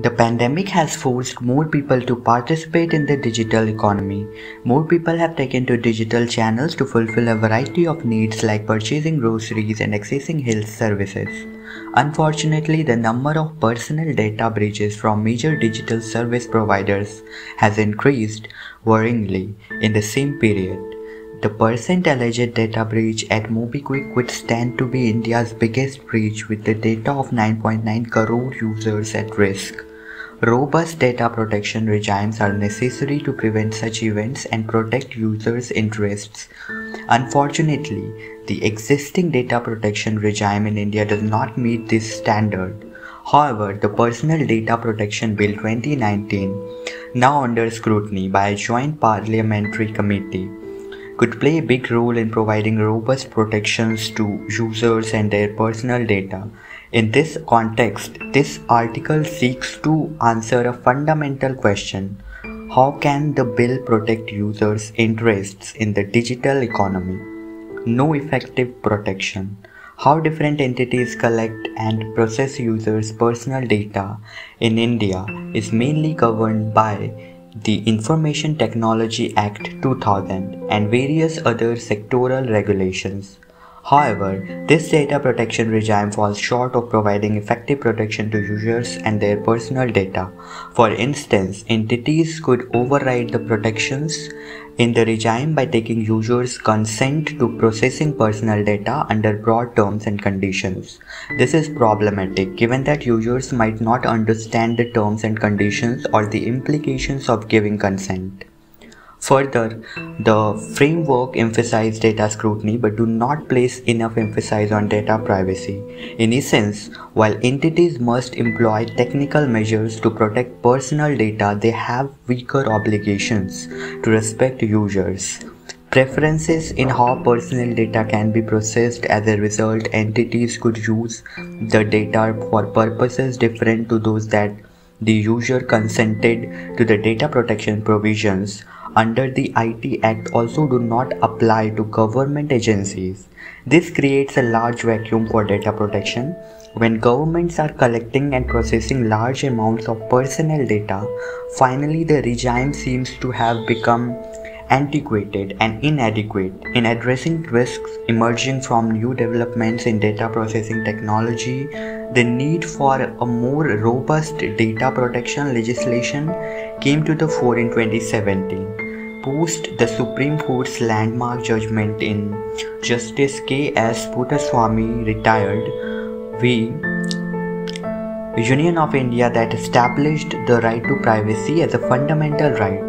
The pandemic has forced more people to participate in the digital economy. More people have taken to digital channels to fulfill a variety of needs like purchasing groceries and accessing health services. Unfortunately, the number of personal data breaches from major digital service providers has increased worryingly in the same period. The percent alleged data breach at MobiKwik would stand to be India's biggest breach with the data of 9.9 crore users at risk. Robust data protection regimes are necessary to prevent such events and protect users' interests. Unfortunately, the existing data protection regime in India does not meet this standard. However, the Personal Data Protection Bill 2019, now under scrutiny by a joint parliamentary committee, could play a big role in providing robust protections to users and their personal data. In this context, this article seeks to answer a fundamental question How can the bill protect users' interests in the digital economy? No effective protection. How different entities collect and process users' personal data in India is mainly governed by the Information Technology Act 2000 and various other sectoral regulations. However, this data protection regime falls short of providing effective protection to users and their personal data. For instance, entities could override the protections in the regime by taking users' consent to processing personal data under broad terms and conditions. This is problematic given that users might not understand the terms and conditions or the implications of giving consent. Further, the framework emphasizes data security but do not place enough emphasis on data privacy. In essence, while entities must employ technical measures to protect personal data, they have weaker obligations to respect users. Preferences in how personal data can be processed as a result, entities could use the data for purposes different to those that the user consented to the data protection provisions under the IT Act also do not apply to government agencies. This creates a large vacuum for data protection. When governments are collecting and processing large amounts of personal data, finally the regime seems to have become antiquated and inadequate in addressing risks emerging from new developments in data processing technology. The need for a more robust data protection legislation came to the fore in 2017 post the Supreme Court's landmark judgment in Justice K. S. Puttaswamy retired, v. Union of India that established the right to privacy as a fundamental right.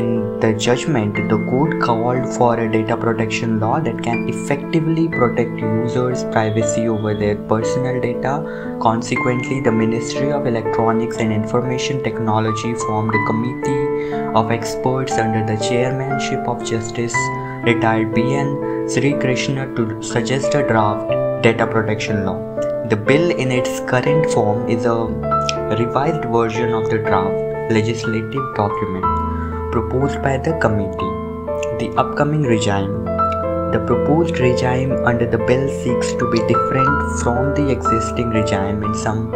In the judgment, the court called for a data protection law that can effectively protect users' privacy over their personal data. Consequently, the Ministry of Electronics and Information Technology formed a committee of experts under the chairmanship of Justice retired B.N. Srikrishna to suggest a draft data protection law. The bill in its current form is a revised version of the draft legislative document proposed by the committee. The upcoming regime. The proposed regime under the bill seeks to be different from the existing regime in some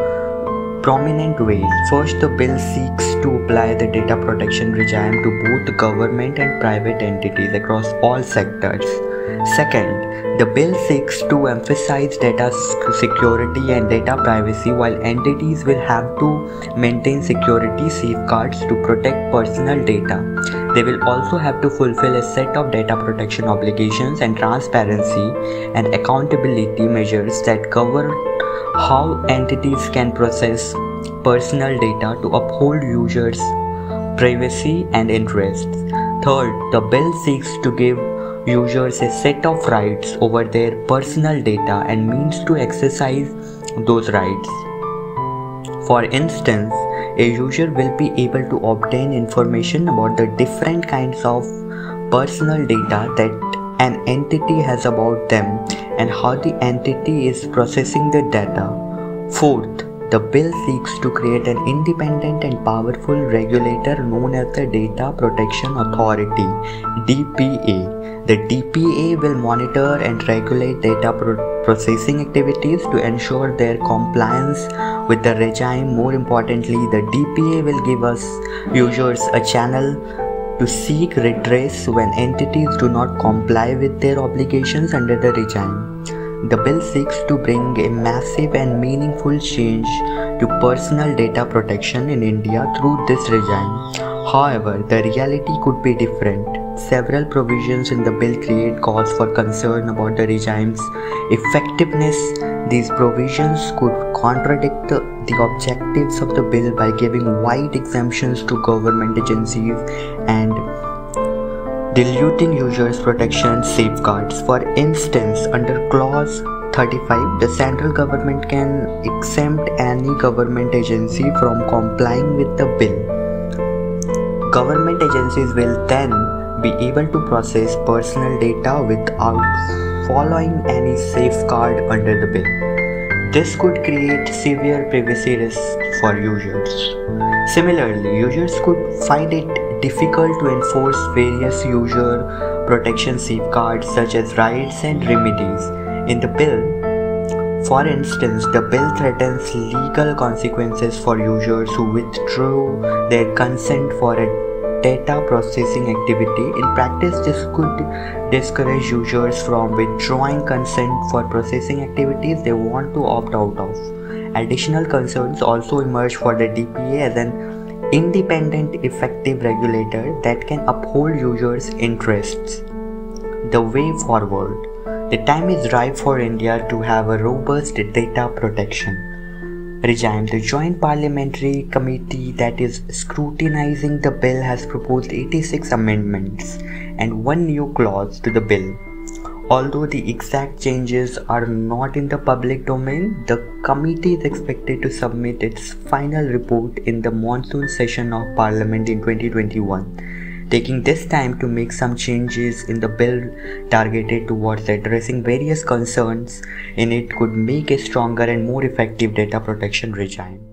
prominent ways. First, the bill seeks to apply the data protection regime to both government and private entities across all sectors. Second, the bill seeks to emphasize data security and data privacy while entities will have to maintain security safeguards to protect personal data. They will also have to fulfill a set of data protection obligations and transparency and accountability measures that cover how entities can process personal data to uphold users' privacy and interests. Third, the bill seeks to give users a set of rights over their personal data and means to exercise those rights. For instance, a user will be able to obtain information about the different kinds of personal data that an entity has about them and how the entity is processing the data. Fourth, The bill seeks to create an independent and powerful regulator known as the Data Protection Authority DPA. The DPA will monitor and regulate data pro- processing activities to ensure their compliance with the regime. More importantly, the DPA will give us users a channel to seek redress when entities do not comply with their obligations under the regime. The bill seeks to bring a massive and meaningful change to personal data protection in India through this regime. However, the reality could be different. Several provisions in the bill create cause for concern about the regime's effectiveness. These provisions could contradict the, the objectives of the bill by giving wide exemptions to government agencies and diluting users' protection safeguards. For instance, under Clause 35, the central government can exempt any government agency from complying with the bill. Government agencies will then be able to process personal data without following any safeguard under the bill. This could create severe privacy risks for users. Similarly, users could find it difficult to enforce various user protection safeguards such as rights and remedies in the bill. For instance, the bill threatens legal consequences for users who withdraw their consent for a data processing activity. In practice, this could discourage users from withdrawing consent for processing activities they want to opt out of. Additional concerns also emerge for the DPA as an independent effective regulator that can uphold users' interests. The way forward. The time is ripe for India to have a robust data protection The Joint Parliamentary Committee that is scrutinizing the bill has proposed 86 amendments and one new clause to the bill. Although the exact changes are not in the public domain, the committee is expected to submit its final report in the monsoon session of Parliament in 2021, taking this time to make some changes in the bill targeted towards addressing various concerns in it could make a stronger and more effective data protection regime.